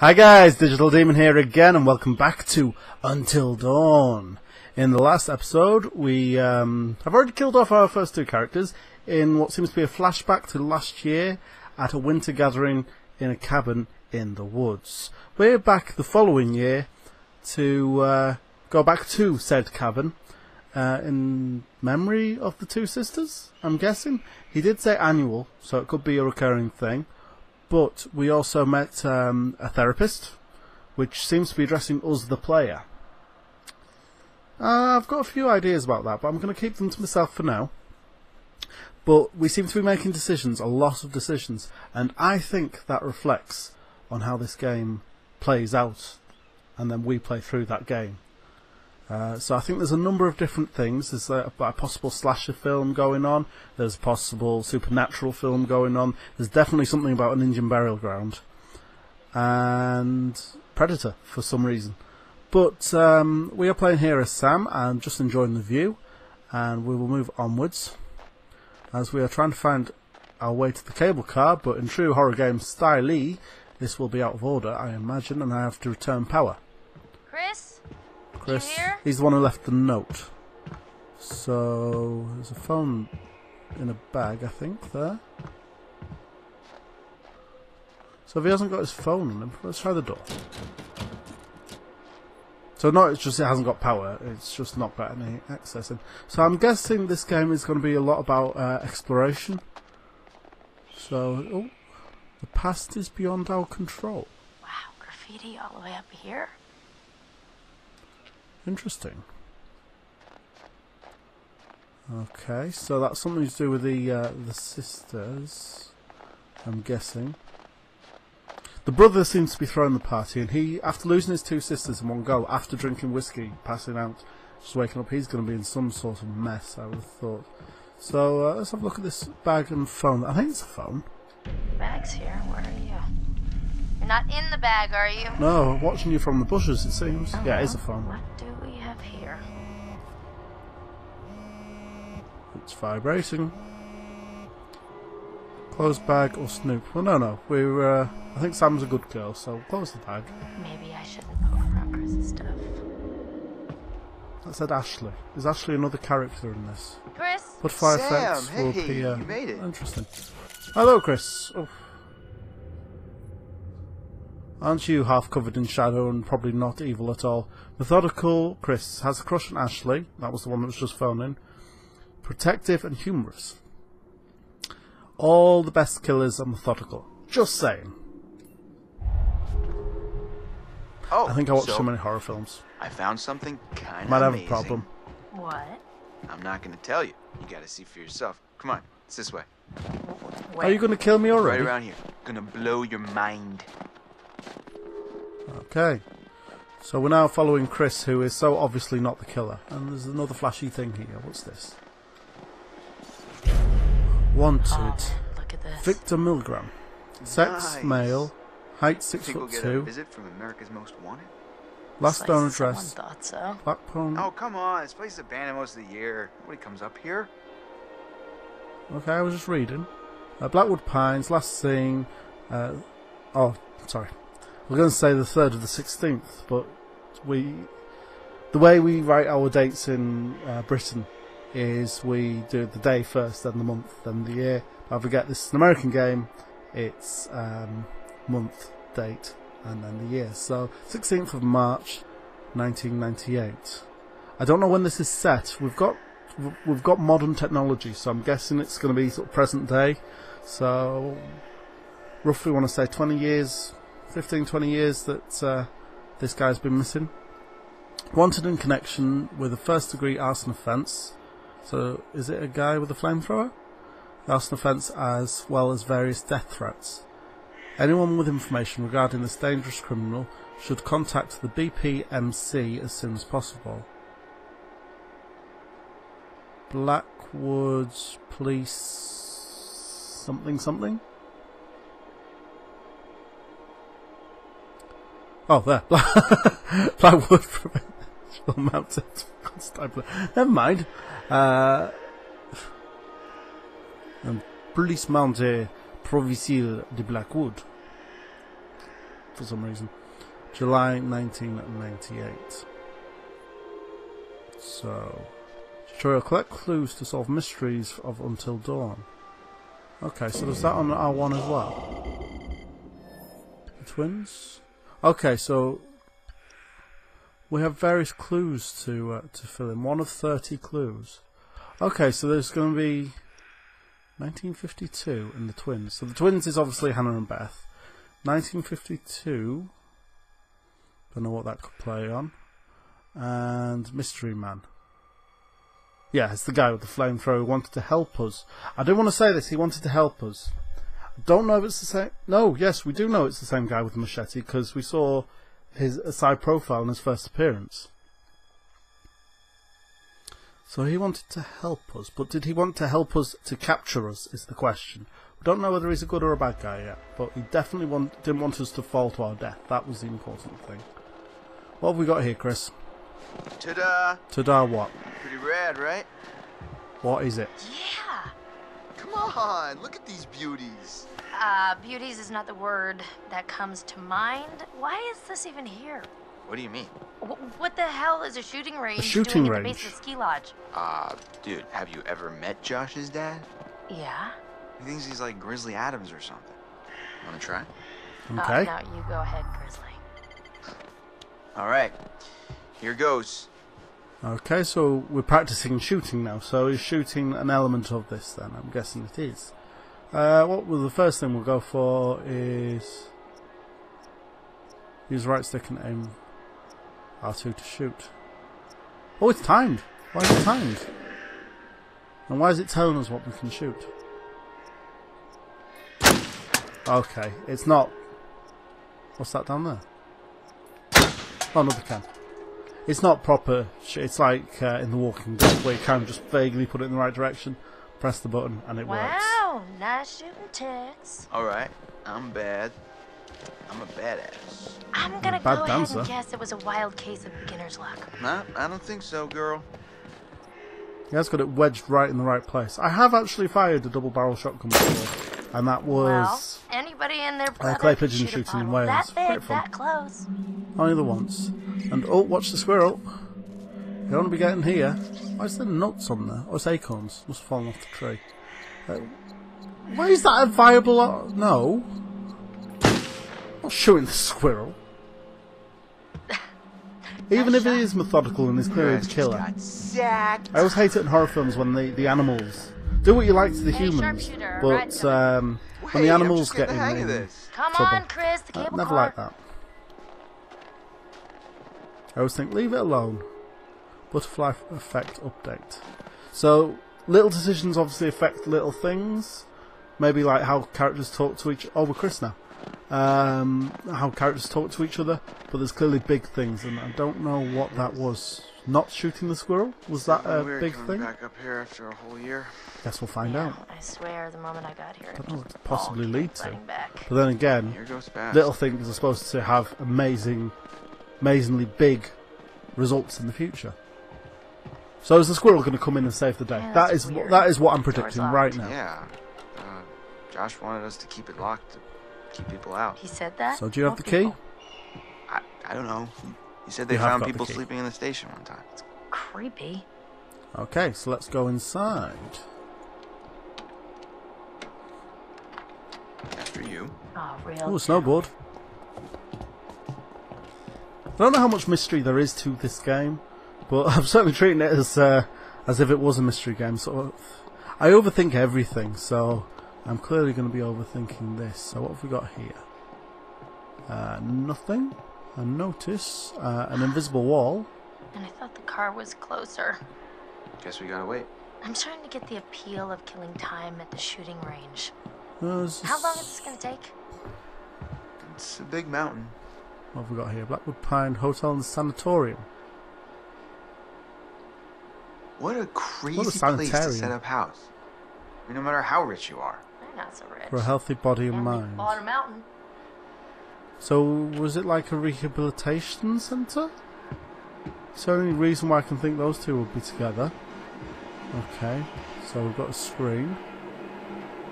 Hi guys, Digital Demon here again, and welcome back to Until Dawn. In the last episode, we um, have already killed off our first two characters in what seems to be a flashback to last year at a winter gathering in a cabin in the woods. We're back the following year to uh, go back to said cabin uh, in memory of the two sisters, I'm guessing. He did say annual, so it could be a recurring thing. But we also met um, a therapist, which seems to be addressing us, the player. Uh, I've got a few ideas about that, but I'm going to keep them to myself for now. But we seem to be making decisions, a lot of decisions, and I think that reflects on how this game plays out, and then we play through that game. Uh, so I think there's a number of different things. There's a, a, possible slasher film going on. There's a possible supernatural film going on. There's definitely something about an Indian burial ground. And Predator, for some reason. But um, we are playing here as Sam and just enjoying the view. And we will move onwards. As we are trying to find our way to the cable car. But in true horror game style this will be out of order, I imagine. And I have to return power. Chris? Chris. He's the one who left the note. So there's a phone in a bag, I think, there. So if he hasn't got his phone on him, let's try the door. So no, it's just it hasn't got power, it's just not got any access in. So I'm guessing this game is going to be a lot about uh, exploration. So, oh, the past is beyond our control. Wow, graffiti all the way up here? Interesting. Okay, so that's something to do with the uh, the sisters. I'm guessing. The brother seems to be throwing the party, and he, after losing his two sisters in one go, after drinking whiskey, passing out, just waking up, he's going to be in some sort of mess. I would have thought. So uh, let's have a look at this bag and phone. I think it's a phone. Bag's here. Where are you? You're not in the bag, are you? No, watching you from the bushes. It seems. Oh, yeah, it is a phone. What do here. It's vibrating. Close bag or snoop? Well, no, no. We're. Uh, I think Sam's a good girl, so close the bag. Maybe I shouldn't poke around Chris's stuff. That said Ashley. Is Ashley another character in this? Chris. Put fire Sam, effects hey, will appear. You made it. Interesting. Hello, Chris. Oh. Aren't you half covered in shadow and probably not evil at all? Methodical Chris has a crush on Ashley. That was the one that was just phoning. Protective and humorous. All the best killers are methodical. Just saying. Oh, I think I watched so too many horror films. I found something kind of Might have amazing. a problem. What? I'm not going to tell you. You got to see for yourself. Come on, it's this way. Where? Are you going to kill me already? Right around here. Gonna blow your mind. Okay. So we're now following Chris, who is so obviously not the killer. And there's another flashy thing here. What's this? Wanted. Oh, look at this. Victor Milgram. Sex, Nice. male. Height 6 Think we'll foot 2. a visit from America's Most Wanted? Last Looks known like address. thought so. Blackpool. Oh, come on. This place is abandoned most of the year. Nobody comes up here. Okay, I was just reading. Uh, Blackwood Pines, last seen. Uh, oh, sorry. We're going to say the 3rd of the 16th, but we. The way we write our dates in uh, Britain is we do the day first, then the month, then the year. I forget this is an American game, it's um, month, date, and then the year. So, 16th of March, 1998. I don't know when this is set. We've got we've got modern technology, so I'm guessing it's going to be sort of present day. So, roughly, want to say 20 years, 15, 20 years that uh, this guy's been missing. Wanted in connection with a first degree arson offence. So, is it a guy with a flamethrower? Arson offence as well as various death threats. Anyone with information regarding this dangerous criminal should contact the BPMC as soon as possible. Blackwoods Police something something? Oh, there. Blackwood Provincial Mounted Constable. Never mind. Uh, and Police Mounted Provincial de Blackwood. for some reason. July 1998. So, tutorial collect clues to solve mysteries of Until Dawn. Okay, so there's that on R1 as well. The twins. Okay, so we have various clues to uh, to fill in. One of thirty clues. Okay, so there's going to be 1952 and the twins. So the twins is obviously Hannah and Beth. 1952. Don't know what that could play on. And Mystery Man. Yeah, it's the guy with the flamethrower who wanted to help us. I do want to say this, he wanted to help us. Don't know if it's the same. No, yes, we do know it's the same guy with the machete because we saw his side profile in his first appearance. So he wanted to help us, but did he want to help us to capture us? Is the question. We don't know whether he's a good or a bad guy yet, but he definitely want, didn't want us to fall to our death. That was the important thing. What have we got here, Chris? Ta-da! Ta-da what? Pretty rad, right? What is it? Yeah. Come on, look at these beauties. Uh, beauties is not the word that comes to mind. Why is this even here? What do you mean? Wh- what the hell is a shooting range a shooting doing at the range? base of the ski lodge? Uh, dude, have you ever met Josh's dad? Yeah. He thinks he's like Grizzly Adams or something. Wanna try? Okay. Uh, no, you go ahead, Grizzly. Alright, here goes. Okay, so we're practicing shooting now. So is shooting an element of this then? I'm guessing it is. Uh, what will the first thing we'll go for is use right stick and aim R2 to shoot. Oh, it's timed. Why is it timed? And why is it telling us what we can shoot? Okay, it's not. What's that down there? Oh, another can. It's not proper. It's like uh, in The Walking Dead, where you kind of just vaguely put it in the right direction, press the button, and it works. Wow, nice shooting tits. Alright, I'm bad. I'm a badass. I'm gonna Bad go ahead and guess it was a wild case of beginner's luck. Nah, I don't think so, girl. He has got it wedged right in the right place. I have actually fired a double barrel shotgun before, and that was Well, anybody in their brother clay pigeon shooting in Wales. That Quite big, that close. only the once. And oh, watch the squirrel. You don't want to be getting here. Why is there nuts on there? Oh, it's acorns. Must have fallen off the tree. Uh, why is that a viable? No. I'm not shooting the squirrel. Even if it is methodical and is clearly Guys the killer. got. I always hate it in horror films when the, the animals do what you like to the humans, but um, when the animals get getting in, the hang of this. Come Trouble. on, Chris, the uh, never like that. I always think leave it alone. Butterfly effect update. So little decisions obviously affect little things. Maybe like how characters talk to each. Oh, we're Chris now. Um, how characters talk to each other, but there's clearly big things, and I don't know what that was. Not shooting the squirrel was that a Weird big coming thing? back up here after a whole year. Guess we'll find out. I swear, the moment I got here, I Don't it know what just it possibly all lead to. Back. But then again, Here goes fast. little things are supposed to have amazing, amazingly big results in the future. So is the squirrel going to come in and save the day? Yeah, that's is weird. that is what I'm predicting locked. right now. Yeah. Uh, Josh wanted us to keep it locked to keep people out. He said that. So do you have What the key? I, I don't know. He said they You found got the people sleeping in the station one time. It's creepy. Okay, so let's go inside. After you. Oh, real. Oh, a snowboard. I don't know how much mystery there is to this game, but I'm certainly treating it as uh, as if it was a mystery game. Sort of. I overthink everything, so I'm clearly going to be overthinking this. So what have we got here? Uh, nothing. A notice. Uh, an invisible wall. And I thought the car was closer. Guess we gotta wait. I'm starting to get the appeal of killing time at the shooting range. Uh, How long is this- this gonna take? It's a big mountain. What have we got here? Blackwood Pine Hotel and Sanatorium. What a crazy place to set up house. I mean, no matter how rich you are. They're not so rich. For a healthy body and and mind. bought a mountain. So, was it like a rehabilitation centre? Is there any reason why I can think those two would be together? Okay, so we've got a screen.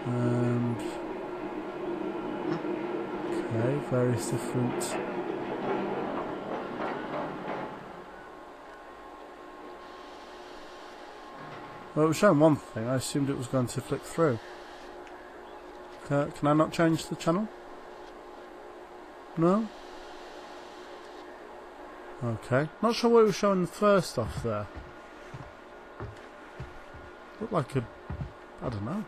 And. Hmm. Okay, various different. Well, it was showing one thing. I assumed it was going to flick through. Can, can I not change the channel? No? Okay. Not sure what it was showing first off there. Looked like a... I don't know.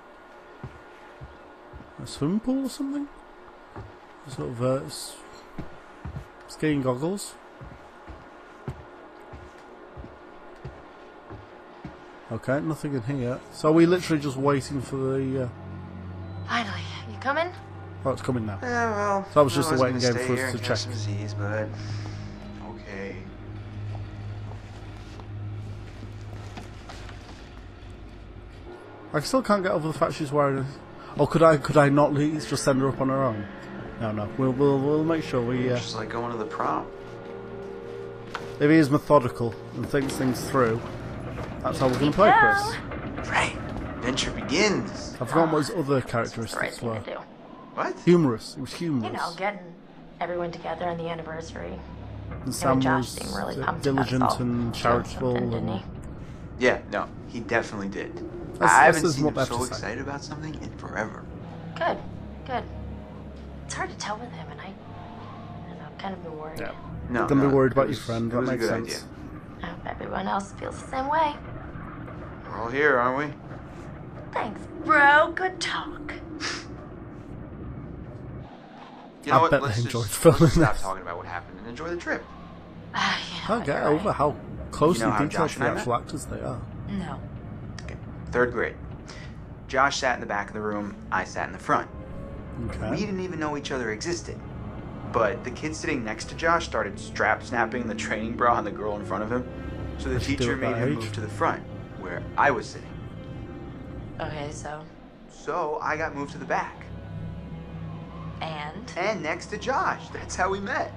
A swimming pool or something? Sort of uh, skiing goggles. Okay, nothing in here. So we're we literally just waiting for the... Uh, Finally, you coming? oh, it's coming now. Yeah, well. So that was just I a waiting game for us to check. catch some Z's, but okay. I still can't get over the fact she's wearing. A... Oh, could I? Could I not leave, just send her up on her own? No, no. We'll we'll, we'll make sure we. Uh, Just like going to the prom. if he is methodical and thinks things through, that's how we're going to play, Chris. Right. Adventure begins. I've forgotten what his other It's right characteristics thing were. to do. What? Humorous. He was humorous. You know, getting everyone together on the anniversary. and Sam and Josh was seemed really uh, pumped diligent and doing charitable. something, didn't and- he? Yeah, no, he definitely did. That's- I haven't just seen him so excited about something in forever. Good, good. It's hard to tell with him, and I, I don't know, I've kind of been worried. Yeah. No, Don't be no, worried it about your friend. That makes good sense. I hope everyone else feels the same way. We're all here, aren't we? Thanks, bro. Good talk. You I what? bet let's they just, enjoyed let's filming just stop this. talking about what happened and enjoy the trip. Ah, yeah, Can't get you're over how closely You know how detailed Josh to the and I actual actors they are. No. Okay. Third grade. Josh sat in the back of the room. I sat in the front. We Okay. didn't even know each other existed. But the kid sitting next to Josh started strap snapping the training bra on the girl in front of him. So the What'd teacher made him age? move to the front, where I was sitting. Okay, so So I got moved to the back. and And next to Josh. That's how we met.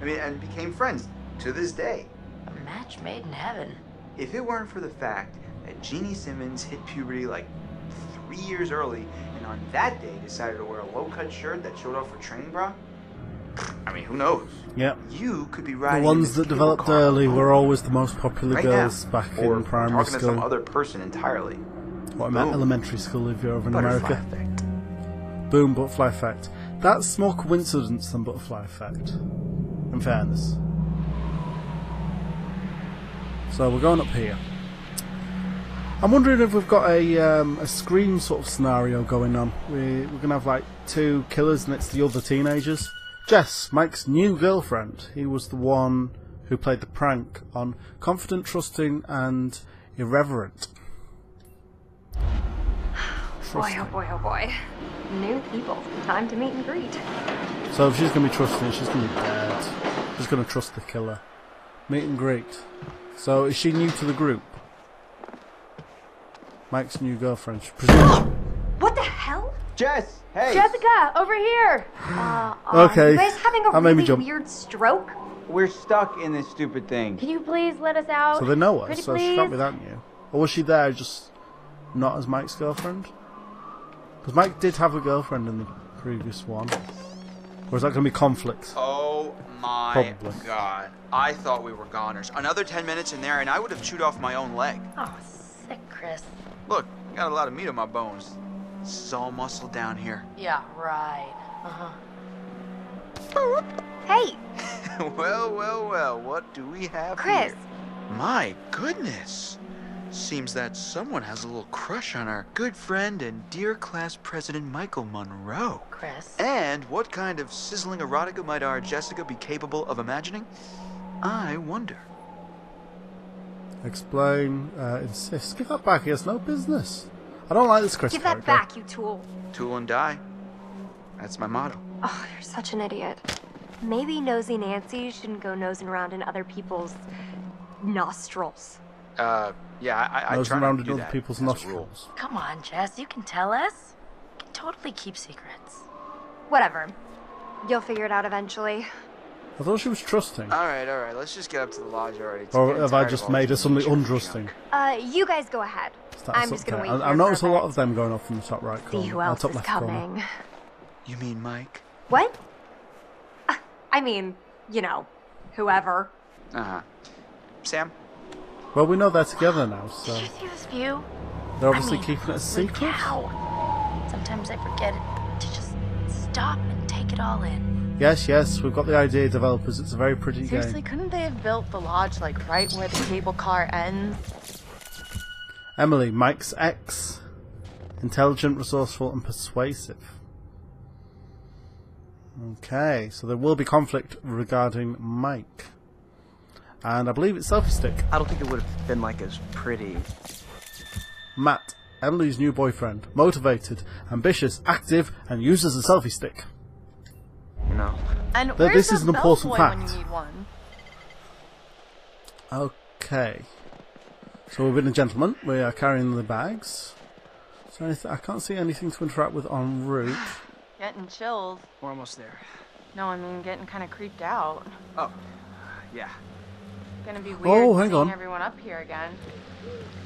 I mean, and became friends to this day. a match made in heaven. If it weren't for the fact that Jeannie Simmons hit puberty like three years early, and on that day decided to wear a low-cut shirt that showed off her training bra, I mean, who knows? Yeah. You could be The riding. in ones that developed early were always the most popular right girls now, back or in primary talking to some school. other person entirely. What I meant elementary school if you're over in Butterfly America. effect. Boom, butterfly effect. That's more coincidence than butterfly effect. In fairness. So we're going up here. I'm wondering if we've got a um, a scream sort of scenario going on. We, we're going to have like two killers and it's the other teenagers. Jess, Mike's new girlfriend. He was the one who played the prank on Confident, Trusting, and Irreverent. Boy, oh boy, oh boy. New people. Time to meet and greet. So if she's going to be trusting, she's going to be dead. She's going to trust the killer. Meet and greet. So is she new to the group? Mike's new girlfriend. Hell? Jess, hey. Jessica, over here. Uh, Okay, You guys having a that made me really jump. weird stroke? We're stuck in this stupid thing. Can you please let us out? so they know us. Pretty so please? she can't be that new. Or was she there just not as Mike's girlfriend? Because Mike did have a girlfriend in the previous one. Or is that going to be conflict? Oh my Probably. god. I thought we were goners. Another 10 minutes in there and I would have chewed off my own leg. Oh, sick, Chris. Look, got a lot of meat on my bones. This is all muscle down here. Yeah, right. Uh huh. Hey, well, well, well, what do we have Chris. here? My goodness. Seems that someone has a little crush on our good friend and dear class president Michael Munroe. Chris. And what kind of sizzling erotica might our Jessica be capable of imagining? I wonder. Explain, uh, insist. Give that back, he has no business. I don't like this Chris Give that character. back, you tool. Tool and die. That's my motto. Oh, you're such an idiot. Maybe nosy Nancy shouldn't go nosing around in other people's nostrils. Uh, yeah, I, I Nosing try not around to in do other that people's as a rule. nostrils. Come on, Jess. You can tell us. You can totally keep secrets. Whatever. You'll figure it out eventually. I thought she was trusting. All right, all right. Let's just get up to the lodge already. Or have I just made her suddenly teenage untrusting? Uh, you guys go ahead. Starts I'm just gonna wait I, I've noticed a a lot of them going off in the top right corner. See who uh, else top is left corner. coming. You mean Mike? What? I mean, you know, whoever. Uh huh. Sam? Well, we know they're together now, so Did you see this view? they're obviously I mean, keeping it a holy secret. cow. Sometimes I forget to just stop and take it all in. Yes, yes, we've got the idea, developers. It's a very pretty Seriously, game. couldn't they have built the lodge like right where the cable car ends? Emily, Mike's ex. Intelligent, resourceful, and persuasive. Okay, so there will be conflict regarding Mike. And I believe it's selfie stick. I don't think it would have been like as pretty. Matt, Emily's new boyfriend. Motivated, ambitious, active, and uses a selfie stick. You know, And Th- where's this the is an important when fact. you need one? Okay. So we've been a gentleman. We are carrying the bags. So anyth- I can't see anything to interact with en route. Getting chills. we're almost there. No, I mean getting kind of creeped out. Oh, yeah. Gonna be oh, weird Oh, hang seeing on. everyone up here again.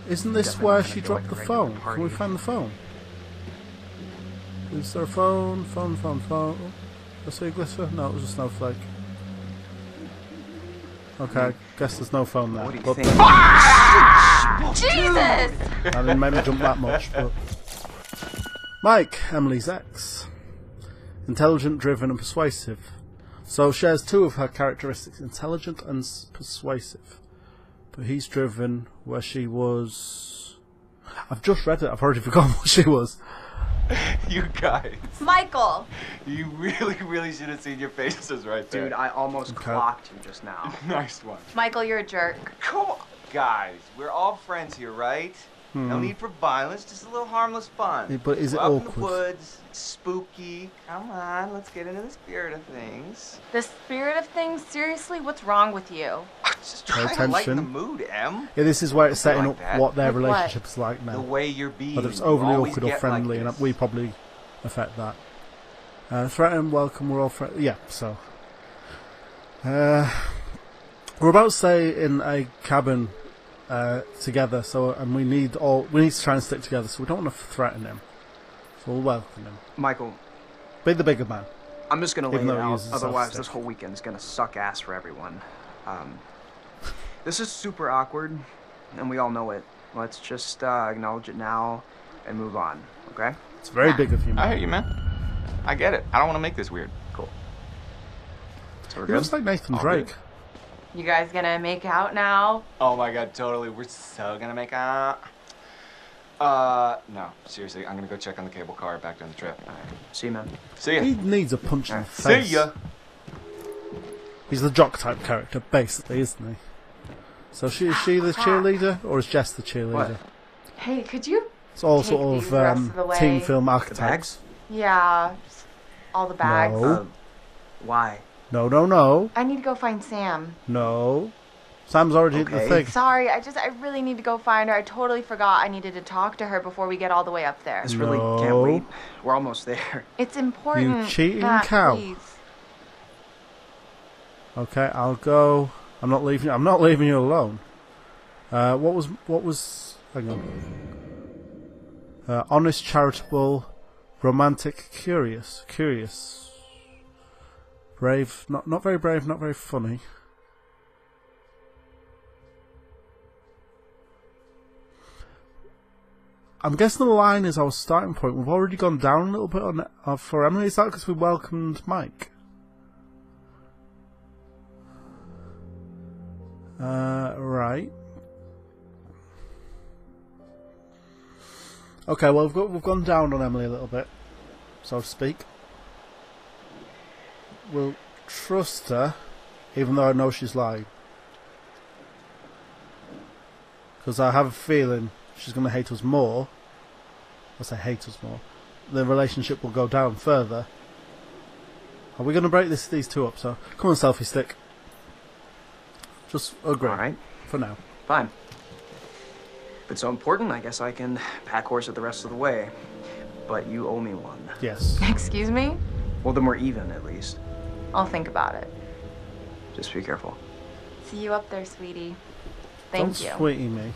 Isn't this Definitely where she dropped like the a regular phone? Can we find the phone? Is there a phone? Phone, phone, phone. Oh, I see a glitter? No, it was a snowflake. Okay, I guess there's no phone there. What do you but think? Jesus! I didn't make me jump that much, but. Mike, Emily's ex. Intelligent, driven, and persuasive. So she shares two of her characteristics intelligent and persuasive. But he's driven where she was. I've just read it, I've already forgotten what she was. You guys, Michael! you really, really should have seen your faces right there. Dude, I almost Okay. clocked you just now. nice one. Michael, you're a jerk. Come on, guys. We're all friends here, right? No need for violence, just a little harmless fun. Hmm. Yeah, but is it We're up in the awkward? woods, spooky. Come on, let's get into the spirit of things. The spirit of things? Seriously, what's wrong with you? Just Pay try to lighten the mood, Em. Yeah, this is where it's setting Like up that. what their Like what? relationship is like now. The way you're being. Whether it's overly awkward or get like friendly, and we probably affect that. Uh, threat and welcome, we're all friends. Yeah, so. Uh, we're about to stay in a cabin uh, together, so and we need all we need to try and stick together. So we don't want to threaten him. So we'll welcome him. Michael, Be the bigger man. I'm just gonna lay it out. Otherwise, this whole weekend's gonna suck ass for everyone. Um, this is super awkward, and we all know it. Let's just uh, acknowledge it now and move on, okay? It's very big of you. I hear you, man. I get it. I don't want to make this weird. Cool. So we're He good. looks like Nathan All Drake. good. You guys gonna make out now? Oh my god, totally. We're so gonna make out. Uh, no, seriously, I'm gonna go check on the cable car back down the trip. All right. See you, man. See ya. He needs a punch in the face. See ya. He's the jock type character, basically, isn't he? So she is she the cheerleader, or is Jess the cheerleader? What? Hey, could you? It's all Take sort of the um, of the team way. film The archetypes. bags? Yeah, all the bags. No. Uh, why? No, no, no, I need to go find Sam. no. Sam's already at the Okay. thing. Sorry, I just I really need to go find her. I totally forgot I needed to talk to her before we get all the way up there. This really No. can't wait. We're almost there. It's important. You cheating Matt, cow. Please. Okay, I'll go. I'm not leaving. I'm not leaving you alone. Uh, what was what was? Hang on. Uh, honest, charitable, romantic, curious, curious, brave. Not not very brave. Not very funny. I'm guessing the line is our starting point. We've already gone down a little bit on uh, for Emily. Is that because we welcomed Mike? Uh, right. Okay, well we've got we've gone down on Emily a little bit, so to speak. We'll trust her, even though I know she's lying, because I have a feeling she's going to hate us more. I say hate us more. The relationship will go down further. Are we going to break this these two up? So come on, selfie stick. Just agree All right. for now. Fine. If it's so important, I guess I can pack horse it the rest of the way. But you owe me one. Yes. Excuse me? Well, then we're even, at least. I'll think about it. Just be careful. See you up there, sweetie. Thank Don't you. sweetie me.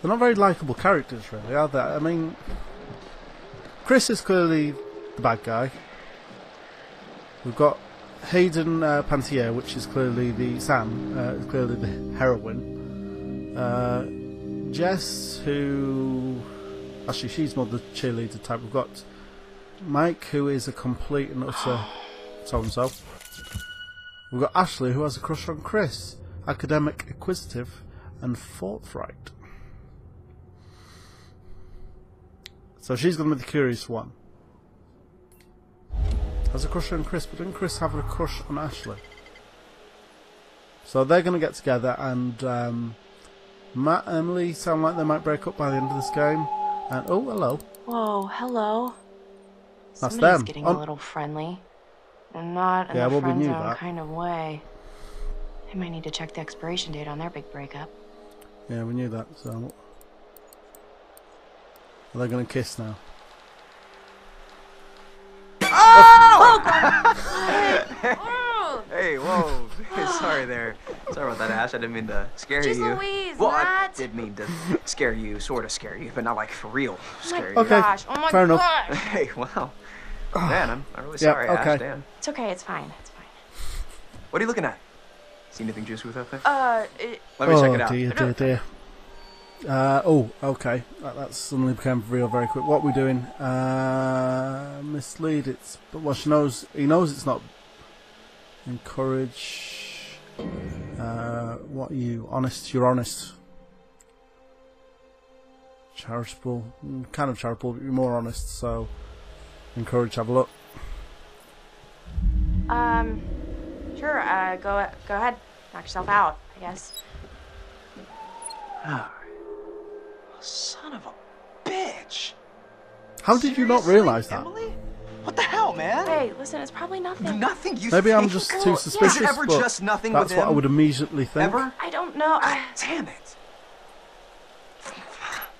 They're not very likable characters, really, are they? I mean, Chris is clearly the bad guy. We've got Hayden uh, Panettiere, which is clearly the Sam, uh, clearly the heroine. Uh, Jess, who actually she's more the cheerleader type. We've got Mike, who is a complete and utter told himself. We've got Ashley, who has a crush on Chris, academic, acquisitive, and forthright. So she's going to be the curious one. Has a crush on Chris, but didn't Chris have a crush on Ashley? So they're going to get together, and um, Matt and Emily sound like they might break up by the end of this game. And oh, hello. Whoa, hello. That's Somebody's them. getting Oh. a little friendly. And not in Yeah, a well, we friend knew zone that. kind of way. They might need to check the expiration date on their big breakup. Yeah, we knew that. So Are they're going to kiss now. Oh! hey, whoa. Sorry there. Sorry about that, Ash. I didn't mean to scare Jeez you. Louise, well, I did mean to scare you, sort of scare you, but not like for real oh scare you. Okay, Gosh, oh my fair enough. Hey, wow. Man, I'm, I'm really Yeah, sorry, okay. Ash. Damn. It's okay, it's fine, it's fine. What are you looking at? See anything juicy with that thing? Uh, it, Let me oh check it out. dear, dear, dear. Uh, oh, okay. That, that suddenly became real very quick. What we doing? Uh, mislead. It's but well, she knows. He knows it's not. Encourage. Uh, what are you? Honest. You're honest. Charitable. Mm, Kind of charitable, but you're more honest. So, encourage. Have a look. um, sure, uh, go, go ahead. Knock yourself out, I guess. Alright. Son of a bitch. How did you not realise that? Emily? What the hell, man? Hey, listen, it's probably nothing. Nothing you Maybe I'm think? just Well, too yeah. suspicious. Is it ever but just nothing That's what I would immediately think. Ever? I don't know. I, Damn it.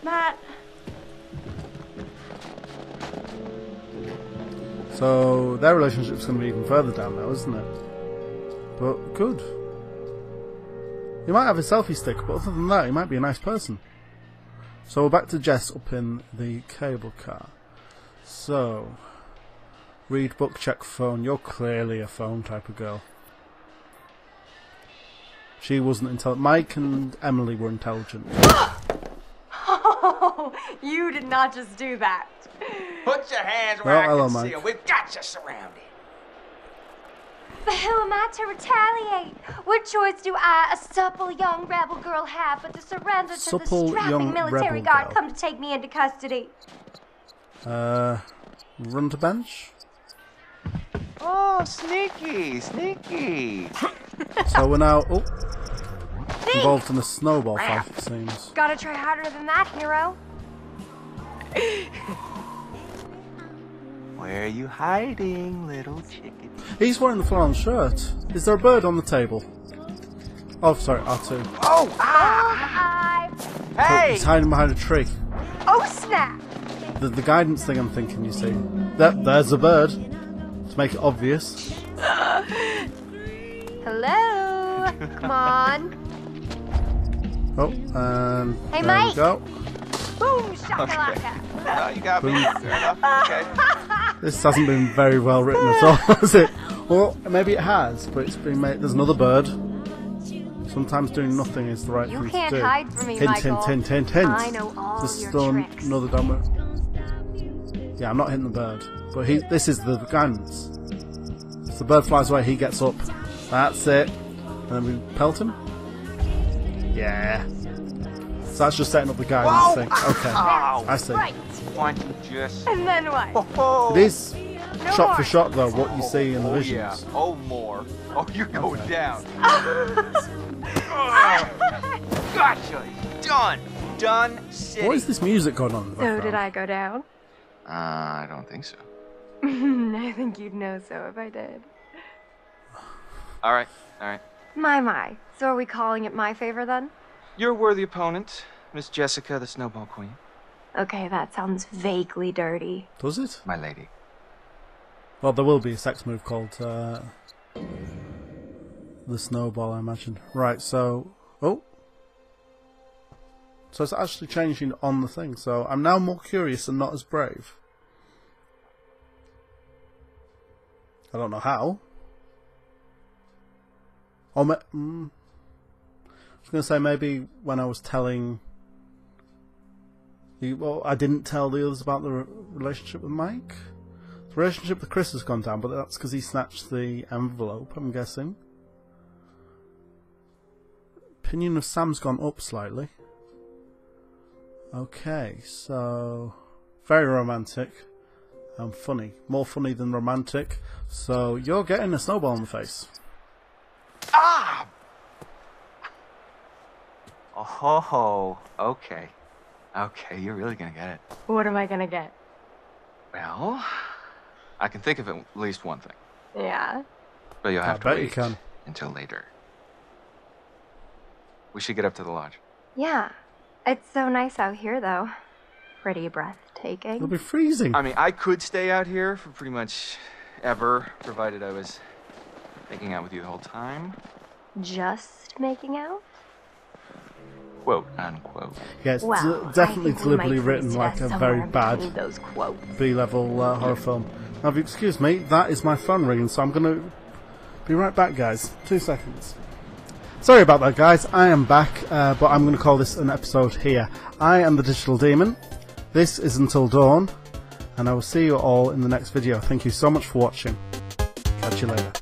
Matt, So their relationship's going to be even further down now, isn't it? But good. He might have a selfie stick, but other than that, he might be a nice person. So we're back to Jess up in the cable car. So, read book, check phone. You're clearly a phone type of girl. She wasn't intelligent. Mike and Emily were intelligent. Ah! You did not just do that. Put your hands where I hello, can Mike. see 'em. We've got you surrounded. But who am I to retaliate? What choice do I, a supple young rebel girl, have but to surrender to the strapping military guard girl. come to take me into custody? Uh, run to bench. Oh, sneaky, sneaky. So we're now oh, involved in a snowball fight. It seems. Gotta try harder than that, hero. Where are you hiding, little chicken? He's wearing the flannel shirt. Is there a bird on the table? Oh, sorry, R2. Oh, I. hey! He's hiding behind a tree. Oh, snap! The, the guidance thing I'm thinking, you see. That There's a bird. To make it obvious. Hello! Come on. Oh, and Hey, there Mike. we go. Boom, shakalaka. Oh, you got me. Boom. Fair enough. Okay. This hasn't been very well written at all, has it? Well, maybe it has, but it's been made. There's another bird. Sometimes doing nothing is the right You thing can't to do. hide from me, hint, Michael. hint, hint, hint, hint. I know all This is your still tricks. another dumb. Yeah, I'm not hitting the bird, but he. This is the guidance. If the bird flies away, he gets up. That's it. And then we pelt him. Yeah. So that's just setting up the guy. guidance thing. Okay, I see. Right. Why just... And then what? Oh, It is No shot more. for shot though. What you see in the oh, visions. yeah. Oh, more. Oh, you're going down. gotcha. Done. Done. City. What is this music going on in the So did I go down? Uh, I don't think so. I think you'd know so if I did. All right, all right. My, my. So are we calling it my favor then? You're a worthy opponent, Miss Jessica, the Snowball Queen. Okay, that sounds vaguely dirty. Does it? My lady. Well, there will be a sex move called uh, the snowball, I imagine. Right. So, oh, so it's actually changing on the thing. So I'm now more curious and not as brave. I don't know how. Or ma- mm, I was going to say maybe when I was telling. You, well, I didn't tell the others about the re- relationship with Mike. The relationship with Chris has gone down, but that's because he snatched the envelope. I'm guessing. Opinion of Sam's gone up slightly. Okay, so very romantic and funny, more funny than romantic. So you're getting a snowball in the face. Ah! Oh, okay. Okay, you're really gonna get it. What am I gonna get? Well, I can think of at least one thing, Yeah. but you'll I have to bet you wait can. until later. We should get up to the lodge. Yeah. It's so nice out here, though. Pretty breathtaking. It'll breathtaking. be freezing. I mean, I could stay out here for pretty much ever, provided I was making out with you the whole time. Just making out? Quote unquote. Yeah, it's Well, d- definitely I think we might deliberately written like a very bad between those quotes. B-level uh, horror film. Now, if you excuse me, that is my phone ringing, so I'm going to be right back, guys. Two seconds. Sorry about that, guys. I am back, uh, but I'm going to call this an episode here. I am the Digital Demon. This is Until Dawn, and I will see you all in the next video. Thank you so much for watching. Catch you later.